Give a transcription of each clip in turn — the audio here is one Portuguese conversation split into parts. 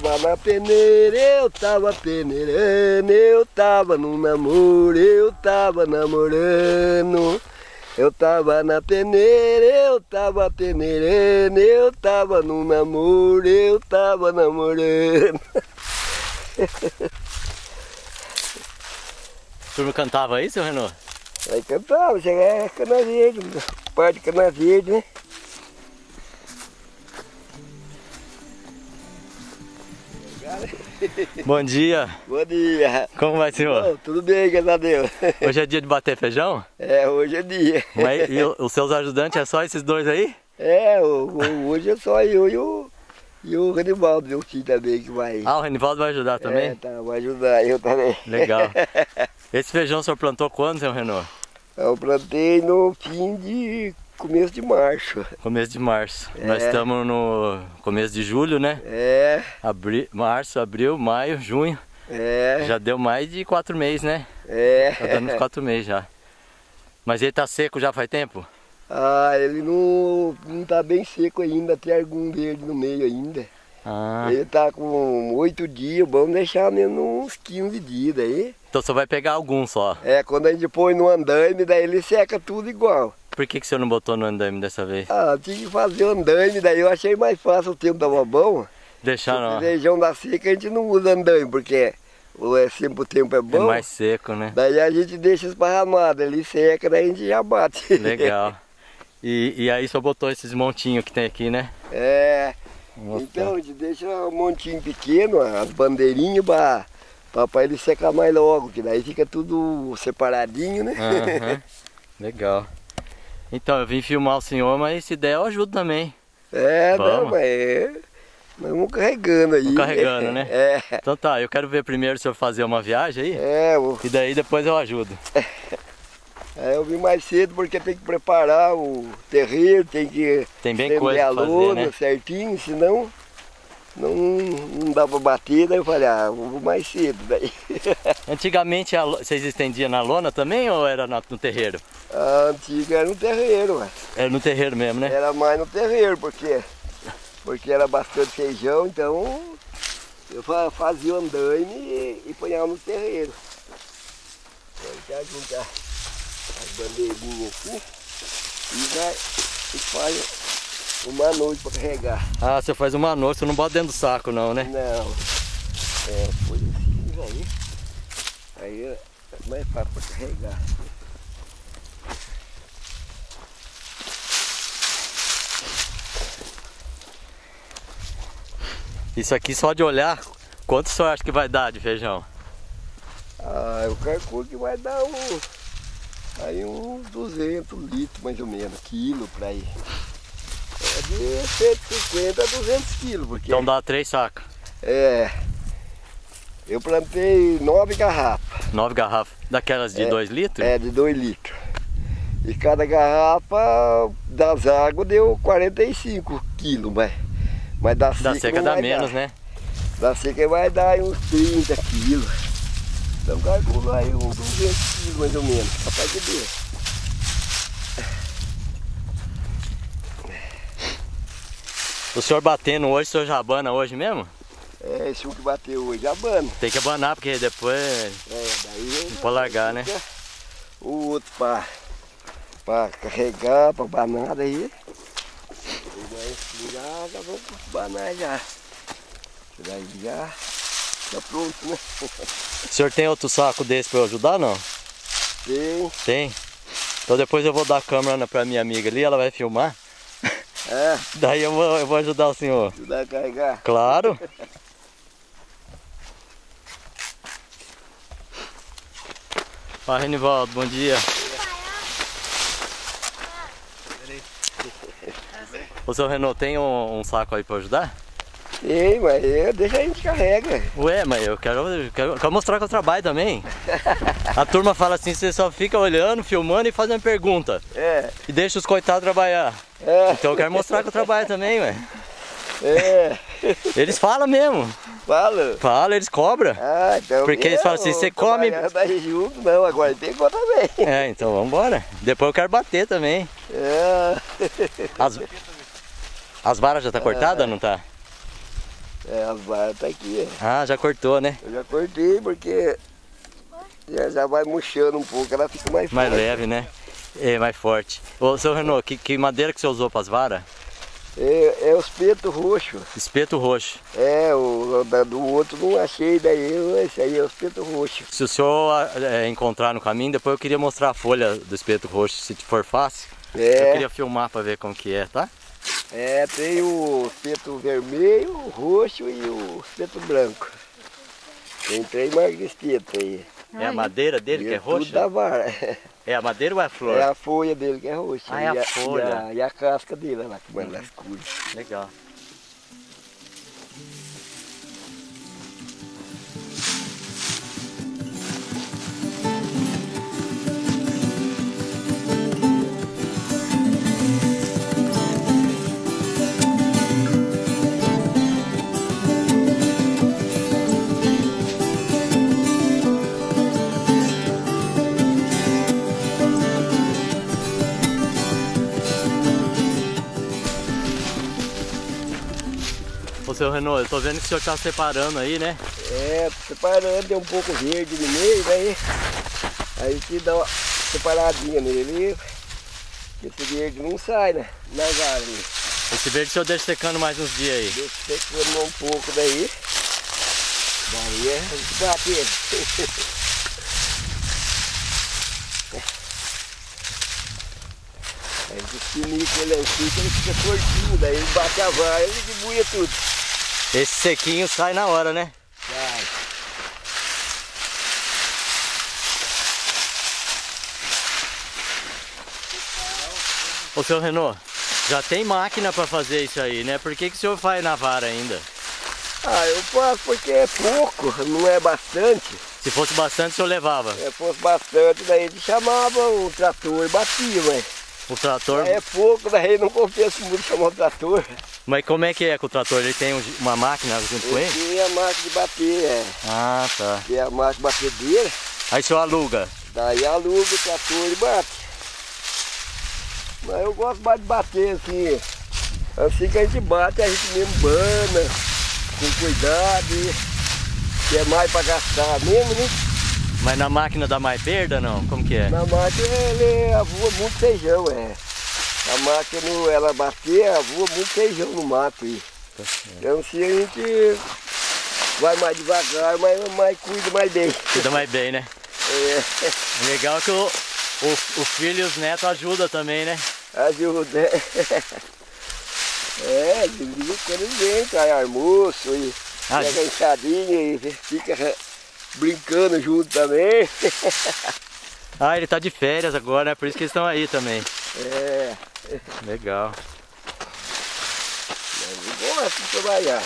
tava na peneira, eu tava peneirando, eu tava no namoro, eu tava namorando. Eu tava na peneira, eu tava peneirando, eu tava no namoro, eu tava namorando. O senhor cantava aí, seu Renato? Aí cantava, chegava cana verde, parte de cana verde, né? Bom dia. Bom dia. Como vai, senhor? Oh, tudo bem, graças a Deus. Hoje é dia de bater feijão? É, hoje é dia. Mas, e os seus ajudantes é só esses dois aí? É, hoje é só eu e o, e o Renivaldo, meu filho também, que vai. Ah, o Renivaldo vai ajudar também? É, tá, vai ajudar eu também. Legal. Esse feijão o senhor plantou quando, seu Renato? Eu plantei no fim de começo de março. Começo de março. É. Nós estamos no começo de julho, né? É, Abri... Março, abril, maio, junho. é, Já deu mais de quatro meses, né? é. Tá dando uns quatro meses já. Mas ele tá seco já faz tempo? Ah, ele não, não tá bem seco ainda, tem algum verde no meio ainda. Ah. Ele tá com oito dias, vamos deixar menos uns 15 dias daí. Então você vai pegar algum só. É, quando a gente põe no andaime, daí ele seca tudo igual. Por que, que o senhor não botou no andaime dessa vez? Ah, tinha que fazer o andaime, daí eu achei mais fácil, o tempo tava bom. Deixar não. região da seca a gente não usa andaime, porque o é, sempre o tempo é É bom. mais seco, né? Daí a gente deixa esparramado, ele seca, daí a gente já bate. Legal. E, e aí só botou esses montinhos que tem aqui, né? é, então a gente deixa um montinho pequeno, as bandeirinhas para para ele secar mais logo, que daí fica tudo separadinho, né? Aham. Legal. Então, eu vim filmar o senhor, mas se der eu ajudo também. É, não, Vamos. mas é, nós vamos carregando aí. Vamos carregando, né? É, Então tá, eu quero ver primeiro o senhor fazer uma viagem aí. é, E daí depois eu ajudo. é, eu vim mais cedo porque tem que preparar o terreiro, tem que Tem bem coisa a pra fazer, lona né? certinho, senão não, não bater, daí eu falei, ah, vou mais cedo daí. Antigamente a vocês estendiam na lona também ou era na- no terreiro? A antiga era no terreiro, mas Era no terreiro mesmo, né? era mais no terreiro, porque, porque era bastante feijão, então eu fa- fazia o andaime e, e ponhava no terreiro. Já juntar as bandeirinhas assim e vai e faz uma noite para carregar. Ah, você faz uma noite, você não bota dentro do saco não, né? Não. É, foi assim aí. Aí é mais fácil para carregar. Isso aqui só de olhar, quanto senhor acha que vai dar de feijão? Ah, eu calculo que vai dar um, aí uns 200 litros mais ou menos, quilo para aí. De 150 a 200 quilos, porque Então dá três sacos, é, eu plantei nove garrafas, nove garrafas. Daquelas de É, dois litros? é de 2 litros. E cada garrafa das águas deu 45 quilos, mas, mas da seca, Da seca não dá menos, dar. né? Da seca vai dar uns 30 quilos. Então calcula aí uns 200 quilos mais ou menos, capaz de ver. O senhor batendo hoje, o senhor já abana hoje mesmo? É, esse um que bateu hoje, abano. Tem que abanar, porque depois É, daí não pode largar, né? o outro pra, pra carregar, pra banar aí. Daí ligar, já vamos banar já. Daí já tá pronto, né? O senhor tem outro saco desse pra eu ajudar, não? Tem, Tem? Então depois eu vou dar a câmera pra minha amiga ali, ela vai filmar. É, Daí eu vou, eu vou ajudar o senhor. ajudar a carregar. Claro. Fala, Renivaldo, bom dia. Ô, seu Renault, tem um, um saco aí pra ajudar? Tem, mas é, deixa a gente carrega. Ué, mas eu quero, eu quero, eu quero mostrar que eu trabalho também. A turma fala assim, você só fica olhando, filmando e fazendo pergunta. É, E deixa os coitados trabalhar. É, Então eu quero mostrar que eu trabalho também, ué. é. Eles falam mesmo. Fala. Fala, eles cobram. Ah, então. Porque eles falam assim, você come- junto, não, agora pegou também. É, então vambora. Depois eu quero bater também. É. As, as varas já tá cortadas, não tá? É, as varas tá aqui, é. Ah, já cortou, né? Eu já cortei porque já, já vai murchando um pouco, ela fica mais Mais leve, né? É, mais forte. Ô, seu Renault, que, que madeira que você usou para as varas? É, é os petos roxos. Espeto roxo. É, o do outro não achei, daí eu- esse aí é os petos roxos. Se o senhor é, encontrar no caminho, depois eu queria mostrar a folha do espeto roxo, se for fácil. Eu É, queria filmar para ver como que é, tá? é, tem o espeto vermelho, o roxo e o espeto branco. Tem três marcas de espeto aí. É a madeira dele que é E tudo roxa? da vara. É a madeira ou é a flor? É a folha dele que é roxa. Ah, é a e folha. E a, e a casca dele, olha lá que manda as cores. Legal. Seu Renault, eu tô vendo que o senhor tá separando aí, né? É, separando, tem um pouco verde no meio, daí aí te dá uma separadinha nele. Esse verde não sai, né? Na vara ali. Esse verde o senhor deixa secando mais uns dias aí. Deixa secando um pouco daí. Daí é a gente bate ele. Aí gente pinica ele assim, que ele fica fortinho, daí ele bate a vara e dibuia tudo. Esse sequinho sai na hora, né? Vai. Ô seu Renault, já tem máquina pra fazer isso aí, né? Por que, que o senhor faz na vara ainda? Ah, eu faço porque é pouco, não é bastante. Se fosse bastante, o senhor levava. Se fosse bastante, daí ele chamava o trator e batia, mas O trator. é pouco, daí não compensa muito chamar o trator. Mas como é que é com o trator? Ele tem um- uma máquina junto com ele? É a máquina de bater, é. Ah, tá. Tem a máquina de batedeira, Aí senhor aluga. daí aluga o trator e bate. Mas eu gosto mais de bater assim. Assim que a gente bate, a gente mesmo bana, com cuidado, que é mais pra gastar mesmo, né? Mas na máquina dá mais perda não? Como que é? Na máquina ele avua muito feijão, é. A máquina, ela bater, avua muito feijão no mato. aí. Então se a gente vai mais devagar, mas, mas cuida mais bem. Cuida mais bem, né? É, Legal que o, o, o filho e os netos ajudam também, né? ajuda. né? É, de vez em quando vem, cai almoço e Ah, pega enxadinha e fica brincando junto também. Ah, ele tá de férias agora, né? Por isso que eles estão aí também. É, Legal. ele gosta de trabalhar.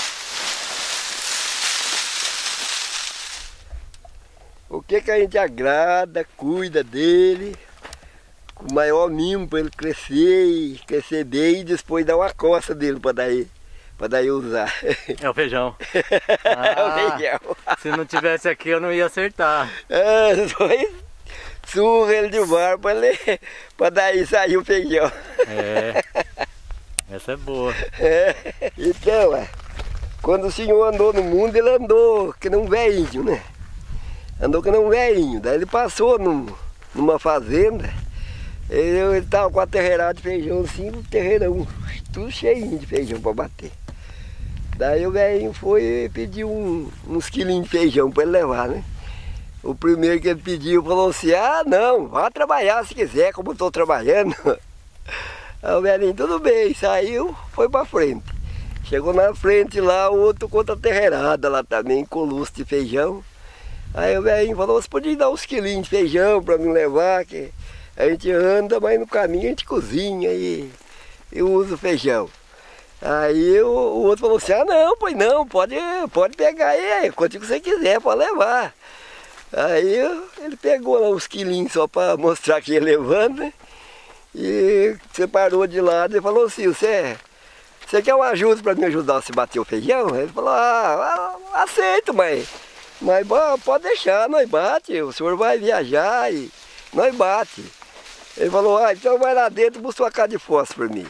O que que a gente agrada, cuida dele, com o maior mimo para ele crescer e crescer bem e depois dar uma coça dele para daí, para daí usar. É o feijão. É Ah, o feijão. se não tivesse aqui eu não ia acertar. É, depois surra ele de bar para daí sair o feijão. É. Essa é boa. É, então, é, quando o senhor andou no mundo, ele andou que não um velhinho, né? Andou que não um velhinho. Daí ele passou num, numa fazenda, ele estava com a terreirada de feijão assim, um terreirão, tudo cheinho de feijão para bater. Daí o velhinho foi e pediu um- uns quilinhos de feijão para ele levar, né? O primeiro que ele pediu falou assim, ah não, vá trabalhar se quiser, como eu estou trabalhando. Aí o velhinho, tudo bem, saiu, foi pra frente. Chegou na frente lá, o outro contra a terreirada lá também, com lustre de feijão. Aí o velhinho falou, você podia dar uns quilinhos de feijão pra me levar, que a gente anda, mas no caminho a gente cozinha e, e usa o feijão. Aí o, o outro falou assim, ah não, pois não, pode, pode pegar aí, quanto você quiser, pode levar. Aí ele pegou lá uns quilinhos só para mostrar que ia levando, né? E separou de lado e falou assim, você, você quer uma ajuda para me ajudar a se bater o feijão? Ele falou, ah, ah, aceito, mas, mas pode deixar, nós bate, o senhor vai viajar e nós bate. Ele falou, ah, então vai lá dentro e busca uma cara de fósforo para mim.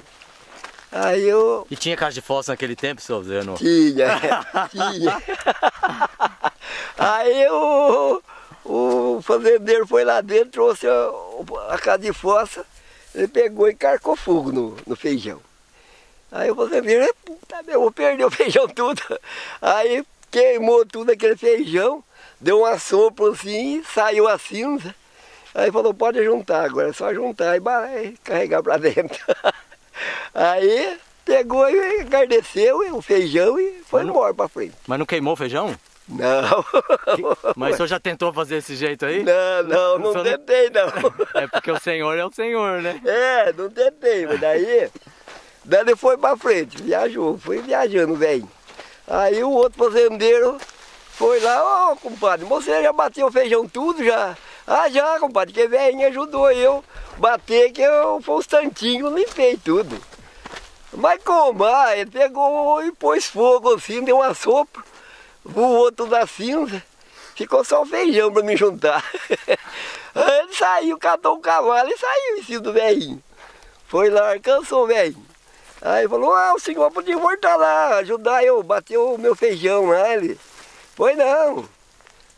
Aí eu. E tinha caixa de fósforo naquele tempo, seu Zé? Não? Tinha, tinha. Aí o fazendeiro foi lá dentro, trouxe a, a casa de fossa, ele pegou e carcou fogo no, no feijão. Aí o fazendeiro, puta, eu vou perder o feijão tudo. Aí queimou tudo aquele feijão, deu um assopro assim, saiu a cinza. Aí falou, pode juntar agora, é só juntar e carregar para dentro. Aí pegou e agradeceu o feijão e foi embora para frente. Mas não queimou o feijão? Não. Que, mas o senhor já tentou fazer desse jeito aí? Não, não, não, não tentei não. É porque o senhor é o senhor, né? É, não tentei, mas daí, daí ele foi para frente, viajou, foi viajando, velho. Aí o outro fazendeiro foi lá, ó, oh, compadre, você já bateu o feijão tudo já? Ah, já, compadre, que velhinho ajudou eu bater, que eu foi uns tantinhos, limpei tudo. Mas como? Ah, ele pegou e pôs fogo assim, deu uma sopa, voou tudo a cinza, ficou só feijão para me juntar. Aí ele saiu, catou o cavalo e saiu em cima do velhinho. Foi lá, alcançou o velhinho. Aí falou, ah, o senhor podia voltar lá, ajudar eu, bater o meu feijão lá. Ele, foi não,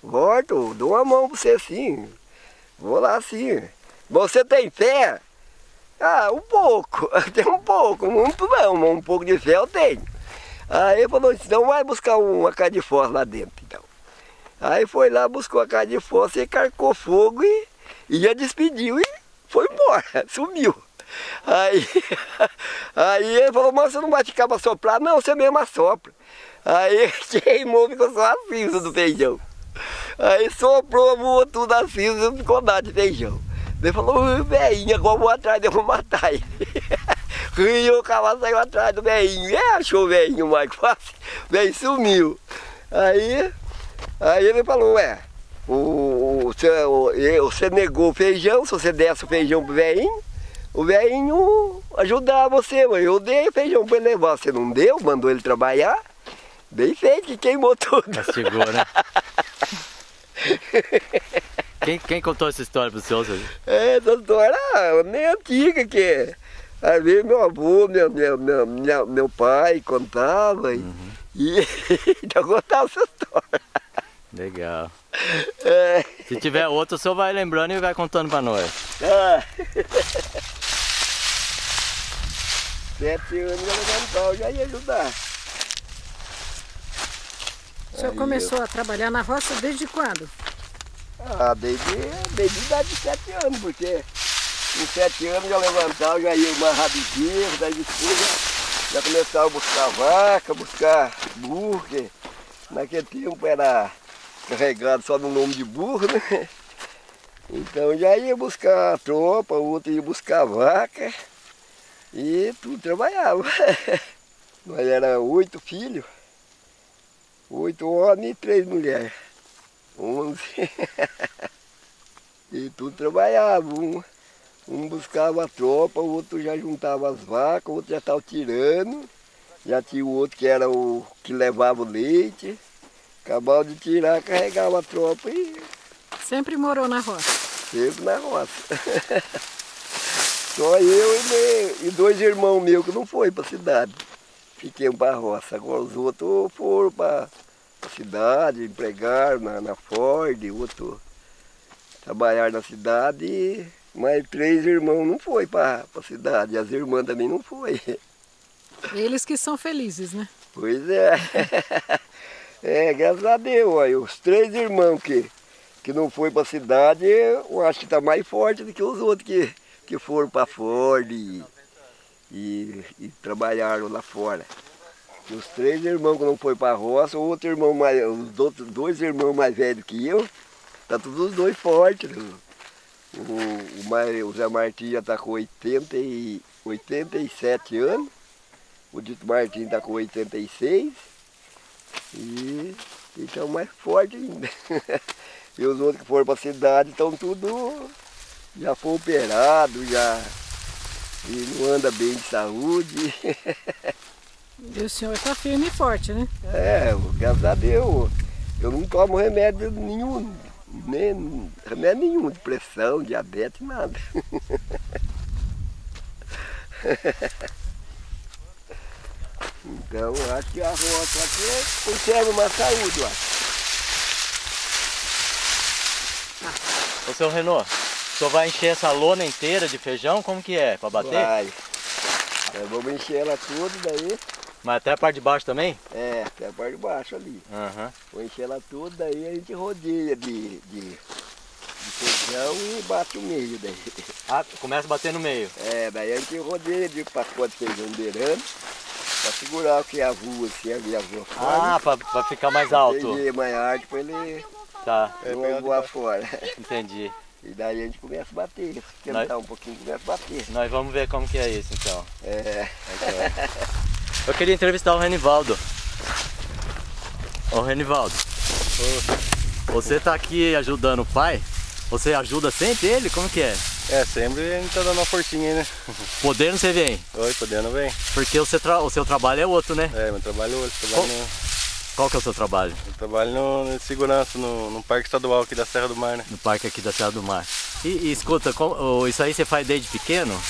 volto, dou uma mão para você sim. Vou lá sim. Você tem fé? Ah, um pouco. Tem um pouco, muito não, mas um pouco de fé eu tenho. Aí ele falou, então vai buscar uma cara de fósforo lá dentro, então. Aí foi lá, buscou a cara de fósforo e carcou fogo e, e já despediu e foi embora, sumiu. Aí, aí ele falou, mas você não vai ficar para soprar? Não, você mesmo assopra. Aí queimou, ficou só a cinza do feijão. Aí soprou, voou tudo a cinza, ficou nada de feijão. Ele falou, velhinho, agora vou atrás, eu vou matar ele. E o cavalo saiu atrás do velhinho. É, achou o velhinho mais fácil. O velhinho sumiu. Aí, aí ele falou, ué, o, o, você, o, você negou o feijão, se você desse o feijão pro velhinho, o velhinho ajudar você, mãe. Eu dei feijão para ele levar. Você não deu, mandou ele trabalhar. Bem feito, que queimou tudo. Castigou, né? quem, quem contou essa história para o senhor? É, essa história nem antiga que é. Vezes meu avô, meu, meu, meu, meu pai contava uhum. e então contava essa história. Legal. É. Se tiver outro, o senhor vai lembrando e vai contando para nós. Ah. Sete anos eu levantar, já ia ajudar. O senhor Aí começou eu... a trabalhar na roça desde quando? Ah, desde, desde a idade de sete anos, porque com sete anos já levantava, já ia uma rabideira, daí depois já, já começava a buscar vaca, buscar burro, que naquele tempo era carregado só no nome de burro, né? Então já ia buscar a tropa, outro ia buscar vaca e tudo trabalhava. Nós era oito filhos, oito homens e três mulheres. Onze. e tudo trabalhava. Um buscava a tropa, o outro já juntava as vacas, o outro já estava tirando. Já tinha o outro que era o que levava o leite. Acabava de tirar, carregava a tropa e. Sempre morou na roça? Sempre na roça. Só eu e, e, dois irmãos meus que não foi para a cidade. Fiquei para a roça. Agora os outros foram para cidade, empregar na, na Ford, outro trabalhar na cidade, mas três irmãos não foi para a cidade, as irmãs também não foi. Eles que são felizes, né? Pois é. É, graças a Deus, aí, os três irmãos que, que não foi para a cidade, eu acho que está mais forte do que os outros que, que foram para Ford e, e, e trabalharam lá fora. Os três irmãos que não foi para a roça, o outro irmão mais, os outros dois irmãos mais velhos que eu, tá todos os dois fortes. Né? O, o, o Zé Martins já está com 80 e, 87 anos, o Dito Martins está com 86 e estão mais fortes ainda. e os outros que foram para a cidade estão tudo, já foi operado, já e não anda bem de saúde. E o senhor está firme e forte, né? É, graças a Deus. Eu não tomo remédio nenhum, nem remédio nenhum, de pressão, diabetes, nada. Então acho que a roça aqui conserva mais saúde, eu acho. Ô seu Renault, o senhor vai encher essa lona inteira de feijão? Como que é? Pra bater? Vai. Nós vamos encher ela tudo daí. Mas até a parte de baixo também? É, até a parte de baixo ali. Aham. Vou encher ela tudo, daí a gente rodeia de, de, de feijão e bate o meio daí. Ah, começa a bater no meio. É, daí a gente rodeia de pacote de feijão beirando, pra segurar o que é a rua, se a via rua fora. Ah, pra, pra ficar mais alto. Ele mais alto pra ele Tá, não voar fora. entendi. E daí a gente começa a bater. Se esquentar um pouquinho, começa a bater. Nós vamos ver como que é isso então. É, Eu queria entrevistar o Renivaldo. Ô Renivaldo, você tá aqui ajudando o pai? Você ajuda sempre ele? Como que é? É, sempre a gente tá dando uma forcinha aí, né? Podendo você vem, Oi, podendo bem. porque o seu, tra- o seu trabalho é outro, né? É, meu trabalho hoje, trabalho no, Qual que é o seu trabalho? eu trabalho no, no segurança, no, no Parque Estadual aqui da Serra do Mar, né? No parque aqui da Serra do Mar. E, e escuta, como- ô, isso aí você faz desde pequeno?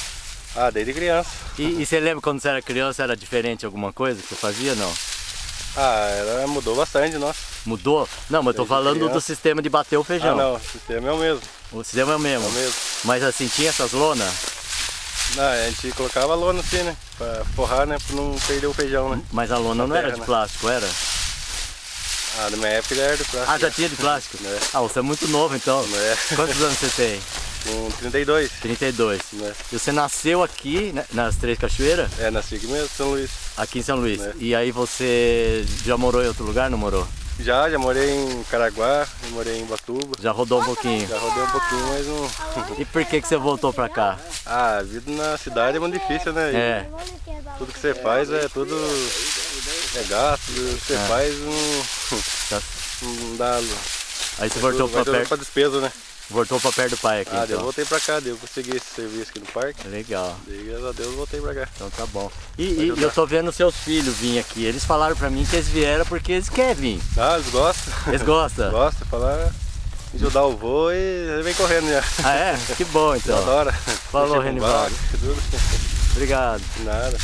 Ah, desde criança. E, e você lembra quando você era criança, era diferente alguma coisa que você fazia? Não. Ah, era, mudou bastante, nossa. Mudou? Não, mas eu tô falando do criança. sistema de bater o Ah, feijão. não, o sistema é o mesmo, O sistema é o é mesmo. o mesmo. Mas assim, tinha essas lonas? Não, a gente colocava lona assim, né? Pra forrar, né? Pra não perder o feijão, né? Mas a lona não era terra, de né? plástico, era? Ah, na minha época era do plástico. Ah, já tinha de plástico? É. Ah, você é muito novo então. É. Quantos anos você tem? Com 32, 32. né? E você nasceu aqui, né, nas Três Cachoeiras, É, nasci aqui mesmo, São Luís. aqui em São Luís. É. E aí você já morou em outro lugar, não morou? Já, já morei em Caraguá, morei em Batuba. Já rodou um pouquinho. Já rodei um pouquinho, mas não... E por que, que você voltou pra cá? Ah, a vida na cidade é muito difícil, né? E É, Tudo que você faz é tudo é gasto, tudo que você faz não, tá- não dá. aí você voltou pra, perto, pra despesa, né? Voltou pra perto do pai aqui Ah, daí eu então. voltei pra cá, eu consegui esse serviço aqui no parque. Legal, Daí, graças a Deus, eu voltei pra cá. então tá bom. E, e eu tô vendo seus filhos vir aqui. Eles falaram pra mim que eles vieram porque eles querem vir. Ah, eles gostam. Eles gostam? gostam, falar, ajudar o vô e ele vem correndo já. Ah é? Que bom então. Adora. Falou, Renivaldo. Obrigado. Nada.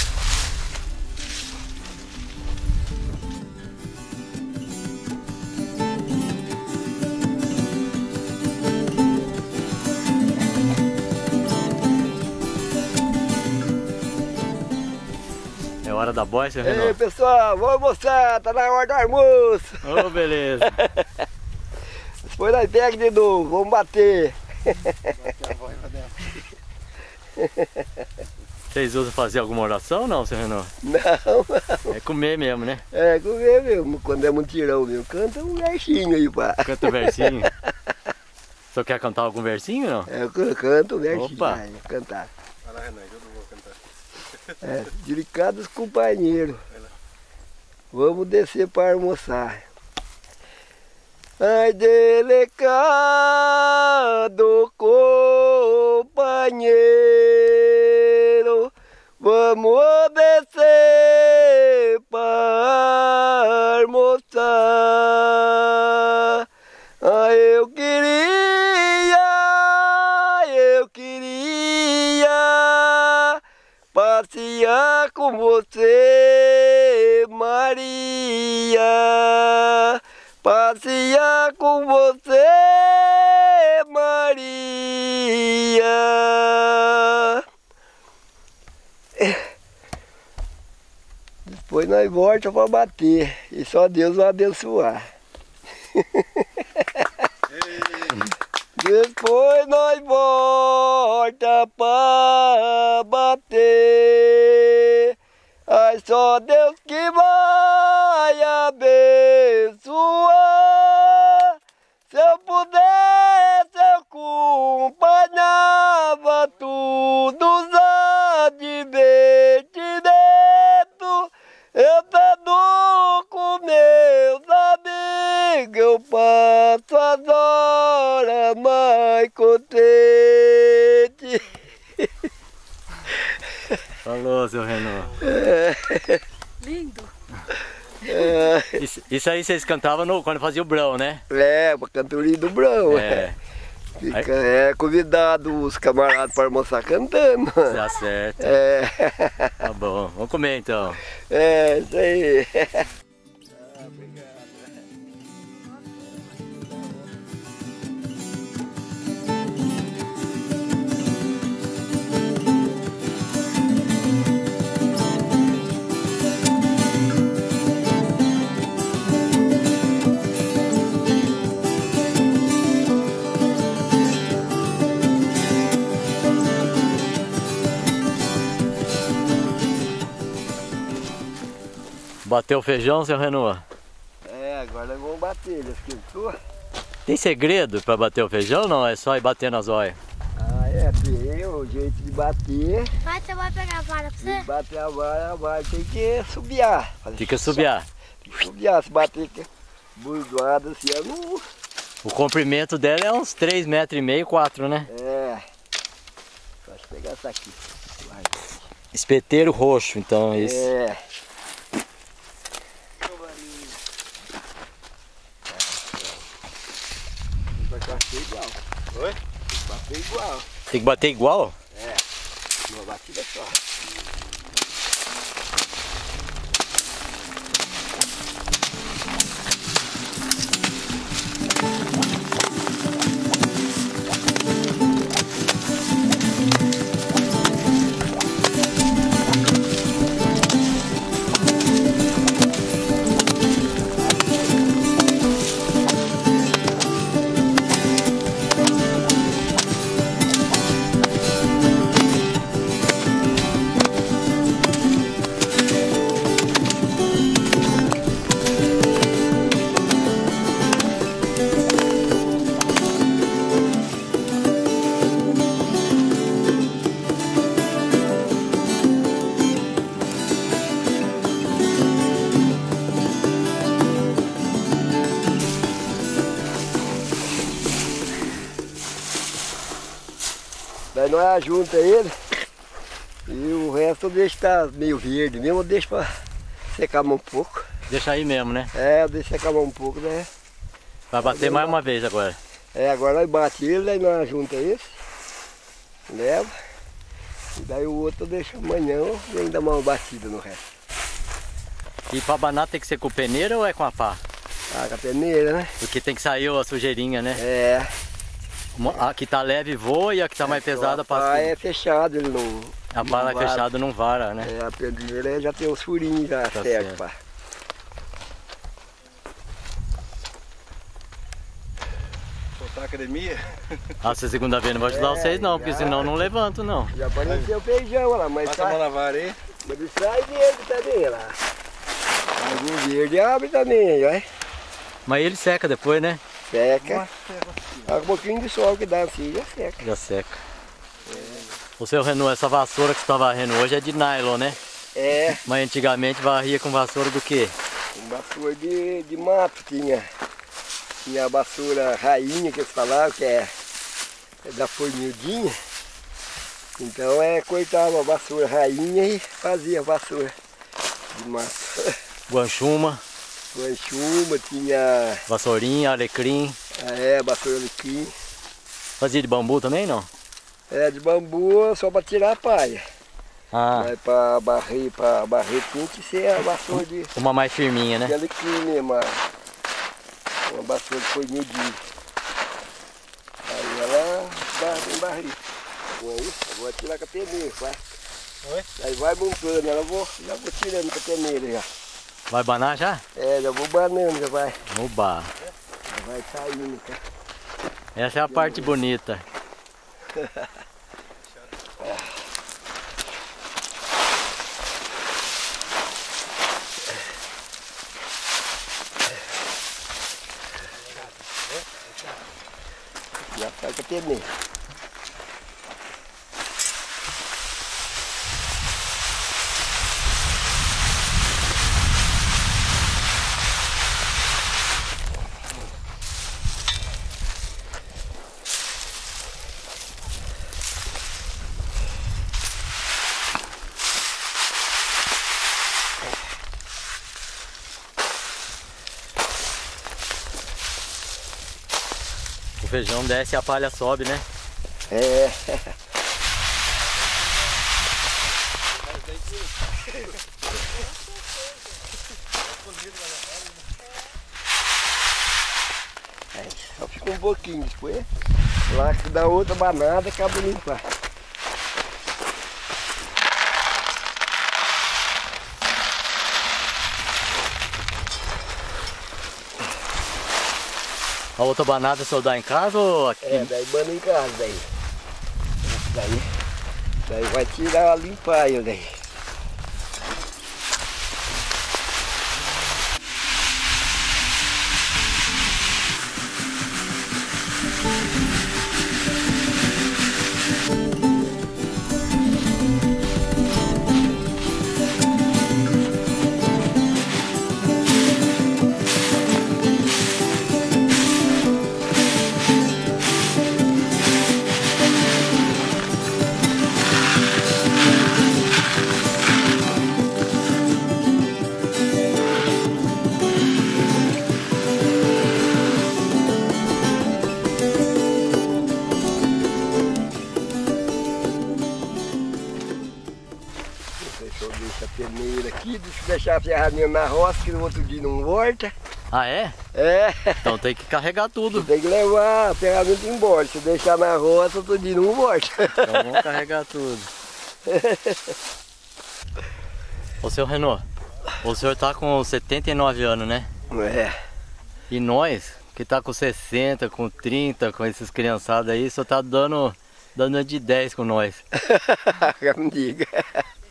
Da boia, seu Ei, Renato? pessoal, vamos almoçar, tá na hora do almoço. Ô, beleza. Depois nós pega de novo, vamos bater. Vocês usam fazer alguma oração ou não, seu Renato? Não, É comer mesmo, né? é comer mesmo, quando é mutirão mesmo. Canta um versinho aí, pá. Canta o versinho. O senhor quer cantar algum versinho não? É, eu canto um versinho, Opa. vai, cantar. Vai lá, Renan, ajuda o vô a cantar. É, delicados companheiros. Vamos descer para almoçar. Ai, delicado companheiro, vamos descer você, Maria. Passear com você, Maria. Depois nós volta para bater e só Deus vai abençoar. Depois nós volta pra bater. Só Deus que vai abençoar. Se eu pudesse, eu acompanhava tudo Isso, aí vocês cantavam no- quando fazia o brão, né? é, pra cantoria do Brão. É. Fica, é convidado os camaradas para almoçar cantando. Tá certo. É, Tá bom. Vamos comer então. é isso aí. Bateu o feijão, seu Renan? É, agora nós vamos bater, ele esquentou. Tem segredo pra bater o feijão ou não? É só ir bater nas olhas? Ah, é, tem o jeito de bater. Vai, você vai pegar a vara pra Se você? bater a vara, a vara tem que subiar. Tem que subiar. Tem que subiar, se bater burdoada assim, eu não... O comprimento dela é uns 3 metros e meio, 4, né? É. Eu pegar essa aqui. Vai. Espeteiro roxo, então é isso. É. Vai bater igual. Oi? Bater igual. Tem que bater igual? Uma batida só. Daí nós ajunta ele e o resto eu deixo meio verde mesmo, eu deixo pra secar um pouco. Deixa aí mesmo, né? É, eu deixo secar um pouco, né? Vai bater mais uma vez agora. É, agora nós bate ele, daí nós ajunta esse, leva, e daí o outro eu deixo amanhã e ainda mais uma batida no resto. E pra abanar tem que ser com peneira ou é com a pá? Ah, com a peneira, né? Porque tem que sair a sujeirinha, né? É. A que tá leve voa e a que tá mais pesada a passa. pá é fechado, ele não. A não vara. fechada não vara, né? É, a peneira já tem os furinhos já Tá certo, certo. pá. Voltar à academia? Ah, se segunda vez não vou ajudar É, vocês não, porque já. senão não levanto não. Já apareceu o feijão lá, mas Passa a mão sai, na vara aí. mas sai verde também lá. Mas o verde abre também, vai. Mas ele seca depois, né? Seca. Um pouquinho de sol que dá assim, já seca. Já seca. O seu Renault, essa vassoura que você tá varrendo hoje é de nylon, né? É, Mas antigamente varria com vassoura do quê? um vassoura de, de mato tinha. Tinha a vassoura rainha que eles falavam, que é, é da fornildinha. Então é, cortava a vassoura rainha e fazia a vassoura de mato. Guanchuma, Tinha chumba, tinha vassourinha, alecrim. é, vassoura alecrim. Fazia de bambu também, não? É, de bambu só para tirar a palha. Ah, Mas para barrer, para barrer tinha que ser a vassoura de, uma mais firminha, de né? alecrim mesmo. Uma vassoura de fornildinha. Aí ela barra barriga. Com isso, agora tirar com a peneira, vai. Oi? Aí vai montando, ela vou, já vou tirando com a peneira já. Vai banar já? É, já vou banando, já vai. Oba! Já vai saindo, tá? Essa é a parte bonita. Já sai com O feijão desce e a palha sobe, né? É. É, só fica um pouquinho depois. Lá dá outra banada, acaba limpar. A outra banada só dá em casa ou aqui? É, daí bana em casa daí. Daí, daí vai tirar limpar daí. Ferradinha na roça, que no outro dia não volta. Ah, é? É, Então tem que carregar tudo. tem que levar a ferramenta embora. Se deixar na roça, outro dia não volta. Então vamos carregar tudo. Ô seu Renault, o senhor tá com 79 anos, né? É. E nós, que tá com 60, com 30, com esses criançados aí, só tá dando, dando de 10 com nós. Me diga.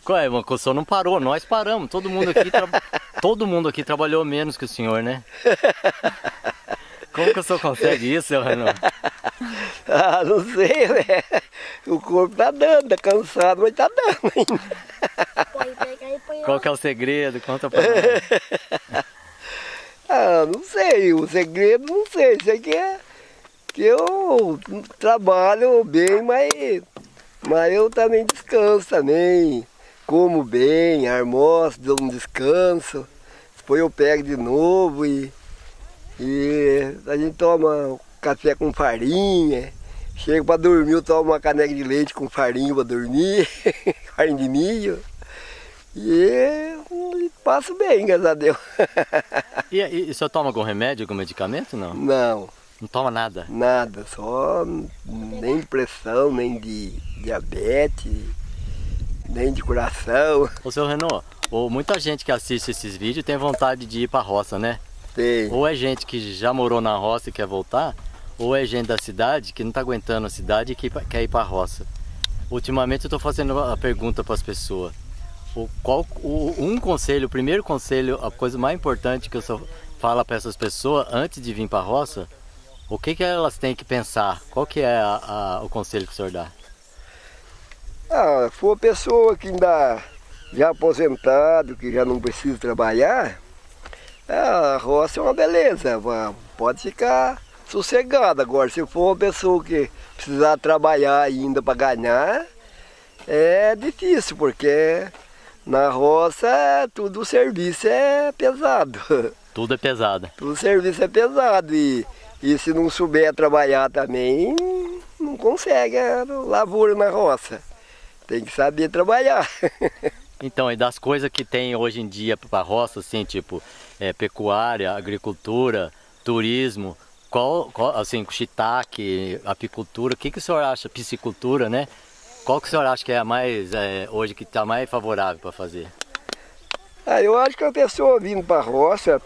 Qual é, mano? O senhor não parou, nós paramos. Todo mundo aqui, tra- todo mundo aqui trabalhou menos que o senhor, né? Como que o senhor consegue isso, seu Renault? Ah, não sei, né? O corpo tá dando, tá cansado, mas tá dando ainda. Pode pegar e põe Qual que é o segredo? Conta pra nós. Ah, não sei, o segredo não sei. Sei que é que eu trabalho bem, mas, mas eu também descanso também. Como bem, almoço, dou um descanso. Depois eu pego de novo e, e a gente toma café com farinha. Chego para dormir, eu tomo uma caneca de leite com farinha para dormir, farinha de milho. E, e passo bem, graças a Deus. E, e, e o senhor toma algum remédio, algum medicamento? Não. Não, Não toma nada. nada, só nem pressão, nem de diabetes, nem de coração. Ô seu Renault, ou muita gente que assiste esses vídeos tem vontade de ir pra roça, né? Tem. Ou é gente que já morou na roça e quer voltar, ou é gente da cidade que não tá aguentando a cidade e que quer ir pra roça. Ultimamente eu tô fazendo a pergunta para as pessoas. O, qual, o, um conselho, o primeiro conselho, a coisa mais importante que eu só falo para essas pessoas antes de vir para a roça, o que, que elas têm que pensar? Qual que é a- a- o conselho que o senhor dá? Ah, for uma pessoa que ainda já aposentado, que já não precisa trabalhar, a roça é uma beleza, pode ficar sossegado. Agora, se for uma pessoa que precisar trabalhar ainda para ganhar, é difícil, porque na roça tudo o serviço é pesado. Tudo é pesado. Tudo serviço é pesado e, e se não souber trabalhar também, não consegue a lavoura na roça. Tem que saber trabalhar. Então, e das coisas que tem hoje em dia para a roça, assim, tipo é, pecuária, agricultura, turismo, qual, qual assim, shiitake, apicultura, o que, que o senhor acha, piscicultura, né? Qual que o senhor acha que é a mais, é, hoje, que está mais favorável para fazer? Ah, eu acho que a pessoa vindo para a roça,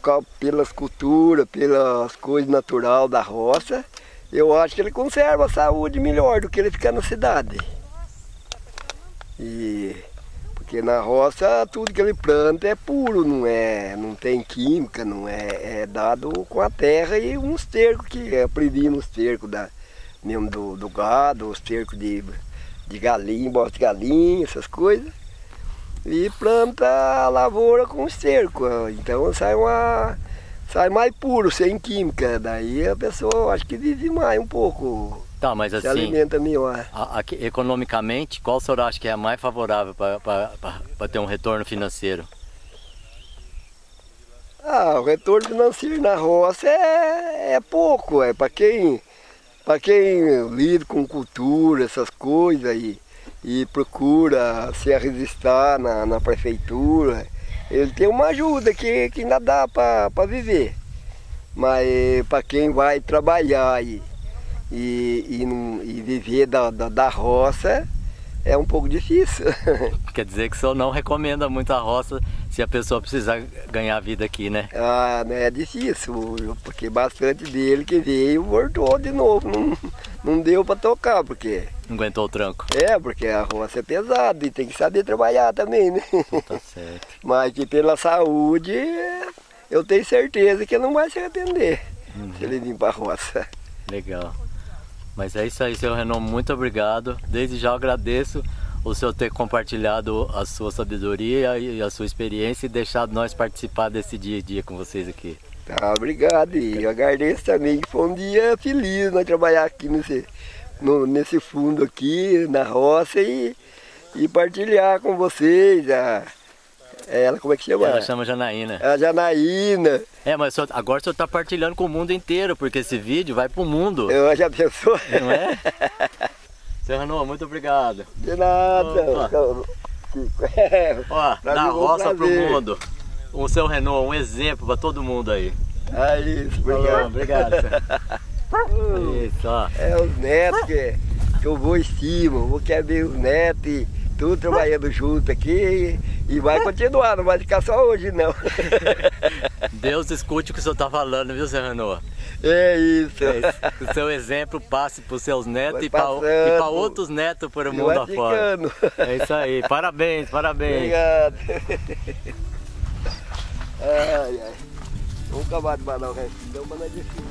causa- pelas culturas, pelas coisas naturais da roça, eu acho que ele conserva a saúde melhor do que ele ficar na cidade. E porque na roça tudo que ele planta é puro, não é, não tem química, não é, é dado com a terra e uns cercos que é proibido os cercos da, mesmo do, do gado, os cercos de, de galinha, bosta de galinha, essas coisas e planta a lavoura com esterco. Então sai uma sai mais puro, sem química. Daí a pessoa acho que vive mais um pouco, Tá, mas se assim, alimenta melhor. a- aqui, economicamente, qual o senhor acha que é a mais favorável para ter um retorno financeiro? Ah, o retorno financeiro na roça é, é pouco, é para quem, quem lida com cultura, essas coisas aí, e procura se registrar na, na prefeitura, ele tem uma ajuda que, que ainda dá para viver. Mas para quem vai trabalhar e, e, e, não- e viver da, da, da roça é um pouco difícil. Quer dizer que o senhor não recomenda muito a roça se a pessoa precisar ganhar vida aqui, né? ah, né, é difícil, porque bastante dele que veio voltou de novo. Não, não deu para tocar, porque. Não aguentou o tranco. É, porque a roça é pesada e tem que saber trabalhar também, né? Tá certo. Mas que pela saúde, eu tenho certeza que não vai se arrepender se ele vir pra roça. Legal. Mas é isso aí, seu Renan, muito obrigado. Desde já eu agradeço o senhor ter compartilhado a sua sabedoria e a sua experiência e deixado nós participar desse dia a dia com vocês aqui. Tá, obrigado. E eu agradeço também que foi um dia feliz nós trabalhar aqui nesse, no- nesse fundo aqui, na roça e, e partilhar com vocês a, ela, como é que chama? Ela chama Janaína. A Janaína. É, mas o senhor- agora o senhor está partilhando com o mundo inteiro, porque esse vídeo vai pro mundo, Eu já pensou? não é? Seu Renan, muito obrigado. De nada. Opa. Ó, Pra da roça pro prazer. mundo. O seu Renault, um exemplo para todo mundo aí. É isso, obrigado. obrigado. Isso, ó. É os netos que, que eu vou em cima, vou querer ver os netos e tudo trabalhando junto aqui e vai continuar, não vai ficar só hoje não. Deus escute o que o senhor tá falando, viu, Renault? É isso. É, que o seu exemplo passe para os seus netos Vai e para outros netos por o mundo afora. É isso aí, parabéns, parabéns. Obrigado. ai, ai. Vamos acabar de mandar o resto, então, mas não é difícil.